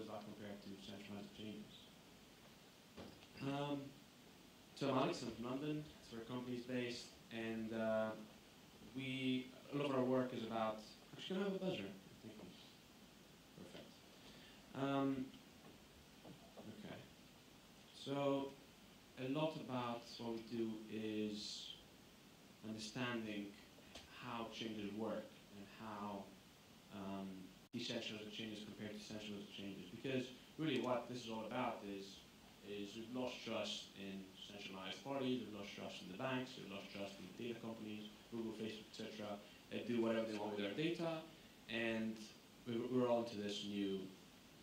and how does that compare to centralized exchanges. Um, so I'm Alex, I'm from London, that's where company is based, and uh, we, a lot of our work is about, actually I have a buzzer? Thank you. Perfect. Um, okay. So a lot about what we do is understanding how changes work and how um, decentralized exchanges compared to centralized exchanges. Because really what this is all about is is we've lost trust in centralized parties, we've lost trust in the banks, we've lost trust in the data companies, Google, Facebook, etc. They do whatever they want with our data, and we're, we're on to this new,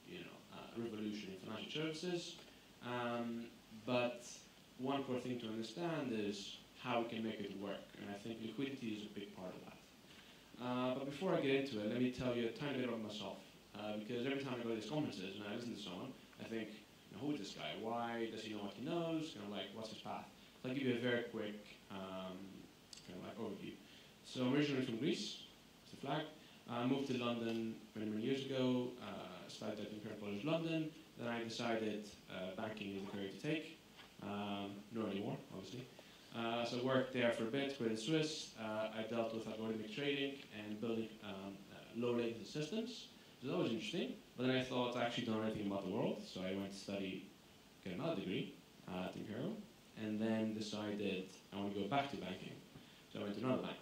you know, uh, revolution in financial services. Um, but one core thing to understand is how we can make it work, and I think liquidity is a big part of that. Uh, but before I get into it, let me tell you a tiny bit about myself, uh, because every time I go to these conferences and I listen to someone, I think, who is this guy? Why does he know what he knows? Kind of like, what's his path? So I'll give you a very quick um, kind of like overview. So I'm originally from Greece, it's the flag. I moved to London many, many years ago, uh, studied at Imperial College London. Then I decided uh, banking is the career to take. Um, not anymore, obviously. Uh, so I worked there for a bit, Credit Suisse. Uh, I dealt with algorithmic trading and building um, uh, low latency systems. That was interesting. But then I thought I actually don't know anything about the world, so I went to study, get another degree uh, at Imperial, and then decided I want to go back to banking. So I went to another bank.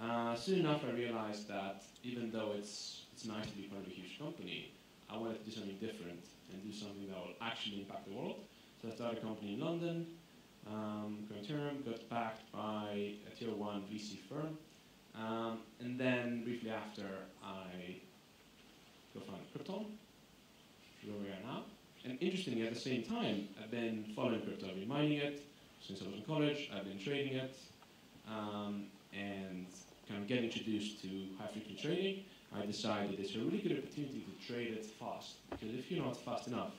Uh, soon enough, I realized that even though it's it's nice to be part of a huge company, I wanted to do something different and do something that will actually impact the world. So I started a company in London, um, term, got backed by a tier one VC firm. Um, and then briefly after, I co-founded Krypton, where we are now. And interestingly, at the same time, I've been following crypto. I've been mining it since I was in college. I've been trading it, um, and kind of getting introduced to high-frequency trading. I decided it's a really good opportunity to trade it fast. Because if you're not fast enough,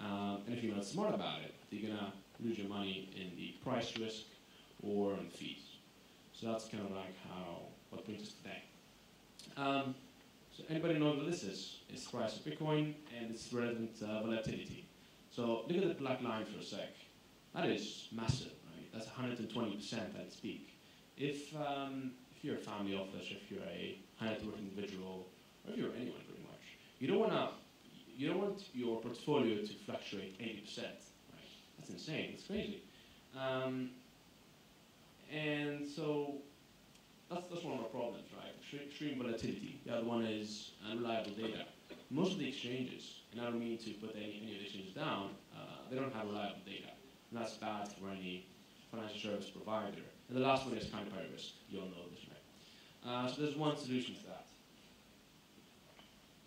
um, and if you're not smart about it, you're gonna lose your money in the price risk or in fees. So that's kind of like how what brings us today. Um, so anybody know what this is? It's price of Bitcoin and its relevant uh, volatility. So look at the black line for a sec. That is massive, right? That's 120% at its peak. If um, if you're a family office, if you're a high net worth individual, or if you're anyone pretty much, you don't want to you don't want your portfolio to fluctuate 80%. That's insane. It's crazy. Um, and so that's, that's one of our problems, right? Extreme volatility. The other one is unreliable data. Most of the exchanges, and I don't mean to put any, any of the exchanges down, uh, they don't have reliable data. And that's bad for any financial service provider. And the last one is counterparty risk. You all know this, right? Uh, so there's one solution to that.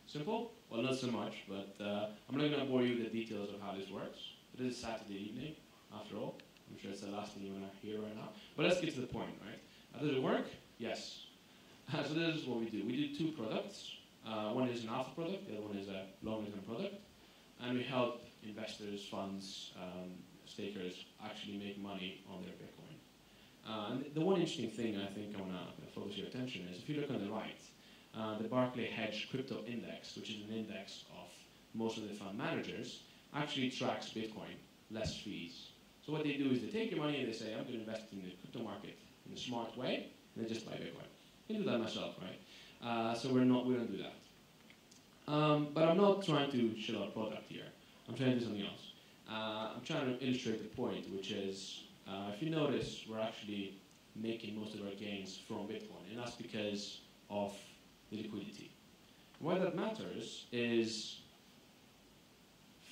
Simple? Well, not so much, but uh, I'm not going to bore you with the details of how this works. It is Saturday evening, after all. I'm sure it's the last thing you want to hear right now. But let's get to the point, right? Uh, does it work? Yes. So this is what we do. We do two products. Uh, one is an alpha product, the other one is a longer-term product. And we help investors, funds, um, stakers actually make money on their Bitcoin. Uh, and the one interesting thing I think I want to focus your attention is if you look on the right, uh, the Barclay Hedge Crypto Index, which is an index of most of the fund managers, actually tracks Bitcoin, less fees. So what they do is they take your money and they say, I'm going to invest in the crypto market in a smart way, and they just buy Bitcoin. I can do that myself, right? Uh, so we're not, we don't do that. Um, but I'm not trying to show a product here. I'm trying to do something else. Uh, I'm trying to illustrate the point, which is, uh, if you notice, we're actually making most of our gains from Bitcoin, and that's because of the liquidity. Why that matters is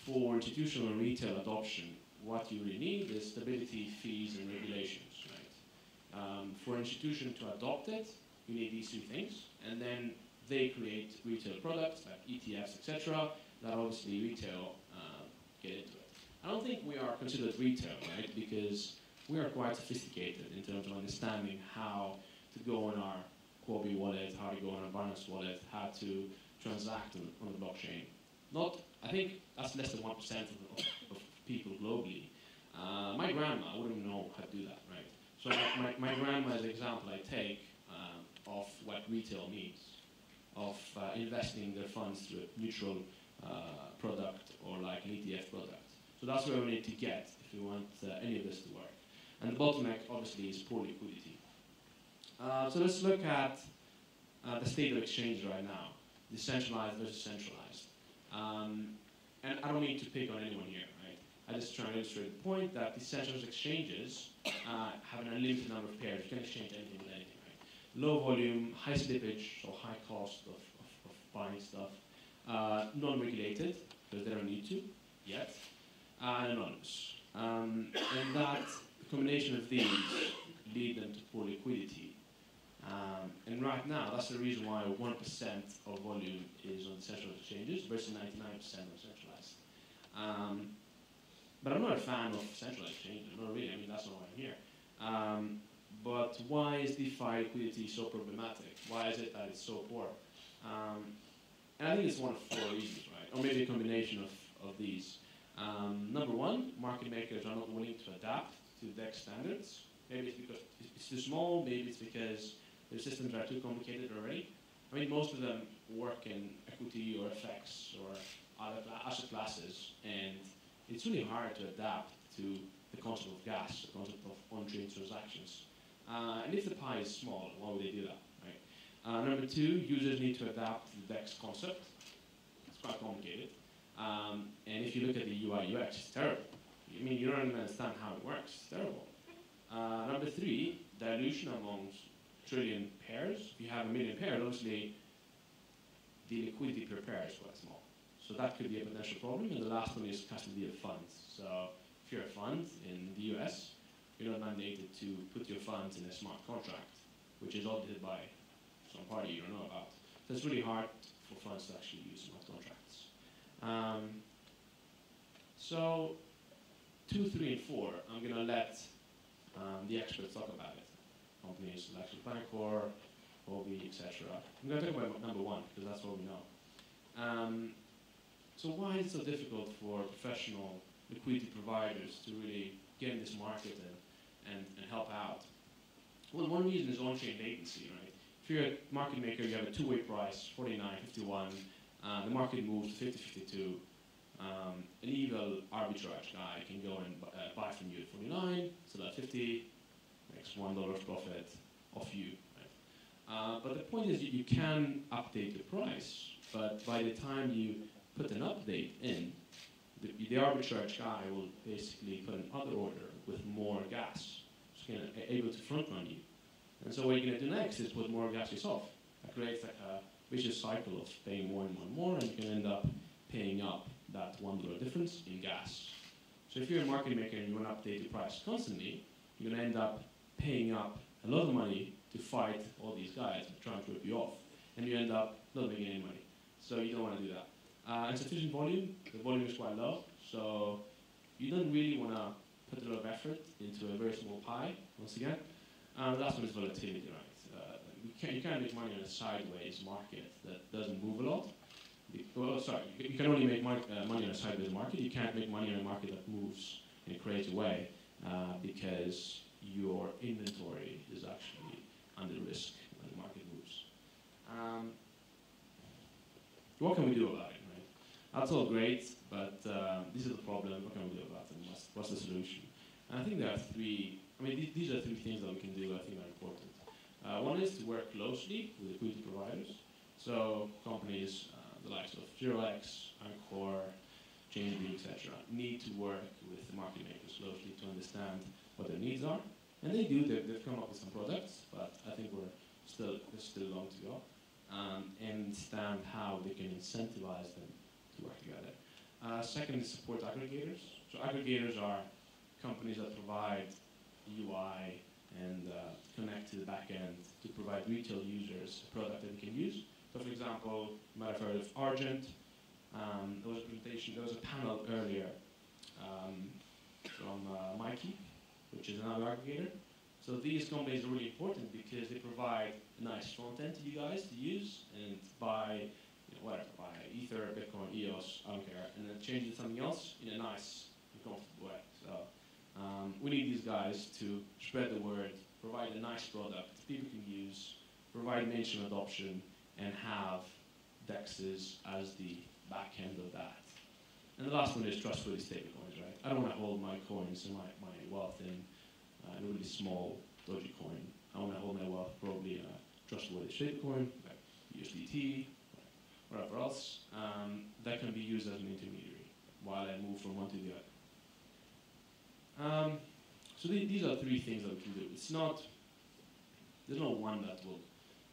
for institutional retail adoption, what you really need is stability, fees, and regulations. Right? Um, for an institution to adopt it, you need these two things, and then they create retail products like ETFs, etc. That obviously retail uh, get into it. I don't think we are considered retail, right? Because we are quite sophisticated in terms of understanding how to go on our Huobi wallet, how to go on our Binance wallet, how to transact on, on the blockchain. Not, I think that's less than 1% of, of, people globally. Uh, might grandma, wouldn't know how to do that, right? So my, my, my grandma is an example I take um, of what retail means, of uh, investing their funds through a neutral uh, product or like an ETF product. So that's where we need to get if we want uh, any of this to work. And the bottleneck, obviously, is poor liquidity. Uh, so let's look at uh, the state of exchange right now, decentralized versus centralized. Um, and I don't mean to pick on anyone here, right? I just try to illustrate the point that decentralized exchanges uh, have an unlimited number of pairs. You can exchange anything with anything, right? Low volume, high slippage, so high cost of, of, of buying stuff. Uh, non-regulated, because they don't need to yet, uh, and anonymous. Um, and that combination of these lead them to poor liquidity. Um, and right now, that's the reason why 1% of volume is on centralized exchanges versus 99% on centralized. Um, but I'm not a fan of centralized exchanges, not really. I mean, that's not why I'm here. Um, but why is DeFi liquidity so problematic? Why is it that it's so poor? Um, and I think it's one of four reasons, right? Or maybe a combination of, of these. Um, number one, market makers are not willing to adapt to DEX standards. Maybe it's because it's too small, maybe it's because their systems are too complicated already. I mean, most of them work in equity or FX or other asset classes, and it's really hard to adapt to the concept of gas, the concept of on-chain transactions. Uh, and if the pie is small, why would they do that, right? Uh, number two, users need to adapt to the DEX concept. It's quite complicated. Um, and if you look at the UI UX, it's terrible. I mean, you don't understand how it works. It's terrible. Uh, number three, dilution among trillion pairs. If you have a million pairs, obviously the liquidity per pair is quite small. So that could be a potential problem. And the last one is custody of funds. So if you're a fund in the US, you're not mandated to put your funds in a smart contract, which is audited by some party you don't know about. So it's really hard for funds to actually use smart contracts. Um, so two, three, and four, I'm going to let um, the experts talk about it. Companies like Bancor, Huobi, etc. I'm going to talk about number one because that's what we know. Um, so why is it so difficult for professional liquidity providers to really get in this market and, and, and help out? Well, one reason is on-chain latency, right? If you're a market maker, you have a two-way price, 49, 51. Uh, the market moves 50, 52. Um, an evil arbitrage guy can go and uh, buy from you at 49, sell at 50, makes $1 profit off you. Right? Uh, but the point is that you can update the price, but by the time you put an update in, the, the arbitrage guy will basically put another order with more gas. So able to front run you. And so what you're going to do next is put more gas yourself. That creates like a vicious cycle of paying more and more and more, and you can end up paying up that one dollar difference in gas. So if you're a market maker and you want to update your price constantly, you're going to end up paying up a lot of money to fight all these guys trying to rip you off, and you end up not making any money. So you don't want to do that. Uh, insufficient volume, the volume is quite low, so you don't really want to put a lot of effort into a very small pie, once again. Uh, last one is volatility, right? Uh, you, can't, you can't make money on a sideways market that doesn't move a lot. Well, sorry, you can only make money, uh, money on a sideways market. You can't make money on a market that moves in a crazy way uh, because your inventory is actually under risk when the market moves. Um, what can we do about it, right? That's all great, but uh, this is the problem. What can we do about it? What's, what's the solution? And I think there are three, I mean, th these are three things that we can do I think are important. Uh, one is to work closely with liquidity providers. So companies, uh, the likes of 0x, Bancor, Chainlink, etc., need to work with the market makers closely to understand what their needs are. And they do, they've, they've come up with some products, but I think we're still, there's still long to go. Um, and understand how they can incentivize them to work together. Uh, second is support aggregators. So aggregators are companies that provide UI and uh, connect to the back end to provide retail users a product that they can use. So for example, you might have heard of Argent. Um, there was a presentation, there was a panel earlier um, from uh, MYKEY, which is another aggregator. So these companies are really important because they provide a nice front end to you guys to use and buy you know, whatever, buy Ether, Bitcoin, EOS, I don't care, and then change it to something else in a nice and comfortable way. So Um, we need these guys to spread the word, provide a nice product people can use, provide mainstream adoption, and have dexes as the back end of that. And the last one is trustworthy stablecoins, right? I don't want to hold my coins and my, my wealth in uh, a really small, dodgy coin. I want to hold my wealth probably in a trustworthy stablecoin, like USDT, whatever else, um, that can be used as an intermediary while I move from one to the other. Um, so th these are three things that we can do. It's not, there's no one that will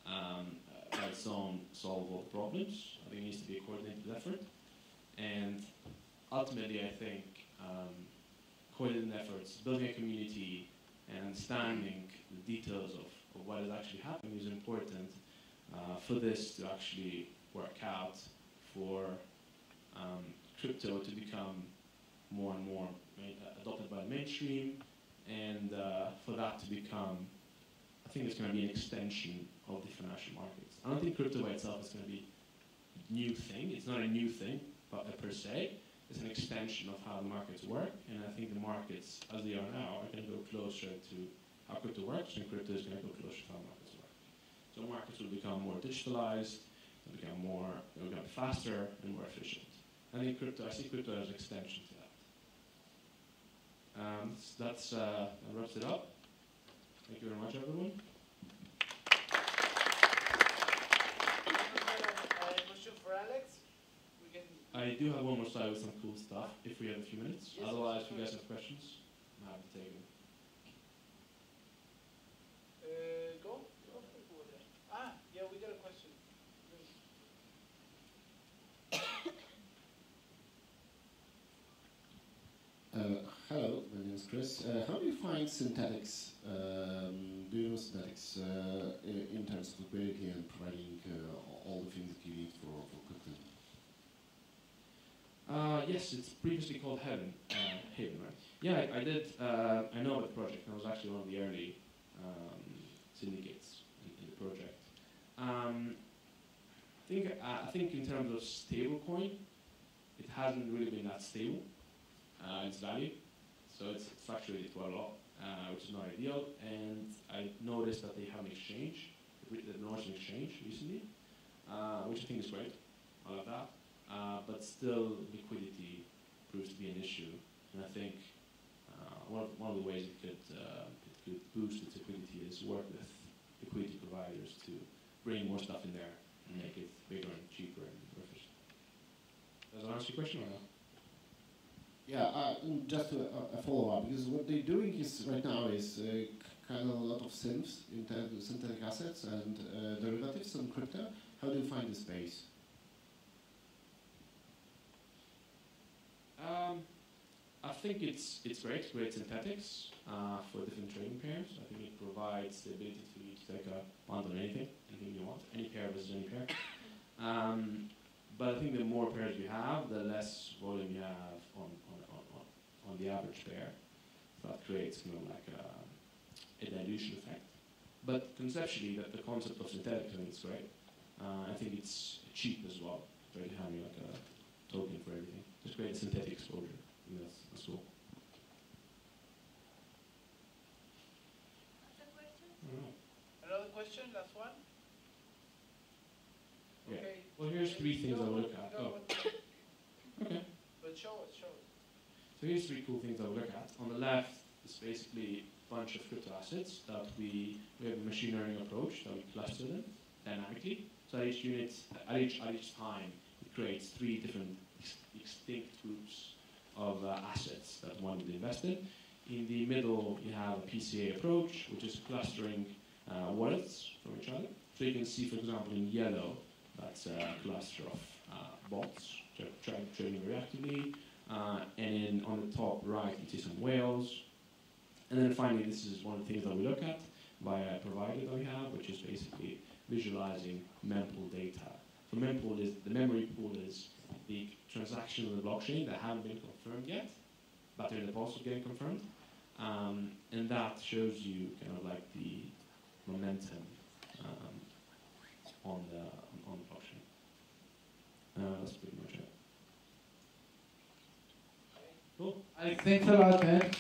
um, uh, by its own solve all problems. I think it needs to be a coordinated effort. And ultimately, I think um, coordinated efforts, building a community, and understanding the details of, of what is actually happening is important uh, for this to actually work out for um, crypto to become more and more adopted by the mainstream, and uh, for that to become, I think it's going to be an extension of the financial markets. I don't think crypto by itself is going to be a new thing. It's not a new thing but, uh, per se. It's an extension of how the markets work, and I think the markets, as they are now, are going to go closer to how crypto works, and crypto is going to go closer to how markets work. So markets will become more digitalized, they'll become more, they'll become faster and more efficient. I think crypto, I see crypto as an extension to that. Um, that's, uh, that wraps it up. Thank you very much, everyone. I do have one more slide with some cool stuff, if we have a few minutes. Yes, Otherwise, if you guys have questions, I'm happy to take them. Uh, go. go for it. Ah, yeah, we got a question. uh, hello, my name is Chris. Uh, how do you find Synthetix? Um, do you know Synthetix uh, in terms of liquidity and providing uh, all the things that you need for, for crypto? Uh, yes, it's previously called Heaven, uh, Havven, right? Yeah, I, I did. Uh, I know about the project. I was actually one of the early um, syndicates in, in, the project. Um, I think. I think in terms of stablecoin, it hasn't really been that stable. in its value. So it's fluctuated quite a lot, uh, which is not ideal. And I noticed that they have an exchange, the Norwegian exchange recently, uh, which I think is great. I love that. Uh, but still, liquidity proves to be an issue. And I think uh, one, of, one of the ways it could, uh, it could boost its liquidity is work with liquidity providers to bring more stuff in there and make it bigger and cheaper and more efficient. Does that answer your question or not? Yeah, uh, just a, a follow-up, because what they're doing is right now is uh, kind of a lot of synths, synthetic assets and uh, derivatives on crypto. How do you find the space? Um, I think it's it's great, great synthetics uh, for different trading pairs. I think it provides the ability for you to take a bond on anything, anything you want, any pair versus any pair. Um, but I think the more pairs you have, the less volume you have on, on, on, on the average pair. So that creates you know, like a, a dilution effect. But conceptually, the, the concept of synthetic, I think it's great. Uh, I think it's cheap as well, right? Having like a token for everything. Just create synthetic exposure. I think that's, that's. Mm-hmm. Another question, last one? Yeah. Okay. Well, here's three things I look at. Oh. Okay. But show us, show us. So here's three cool things I look at. On the left is basically a bunch of crypto assets that we, we have a machine learning approach that we cluster them dynamically. So at each unit, at each, at each time, it creates three different extinct groups of uh, assets that one would invest in. In the middle, you have a PCA approach, which is clustering uh, wallets from each other. So you can see, for example, in yellow, that's a cluster of uh, bots trading very actively. Uh, and then on the top right, you see some whales. And then finally, this is one of the things that we look at via a provider that we have, which is basically visualizing mempool data. So mempool is, the memory pool is the transactions on the blockchain that haven't been confirmed yet, but they're in the process of getting confirmed. Um, and that shows you kind of like the momentum um, on the on the blockchain. Uh, that's pretty much it. Cool. Thanks a lot, man.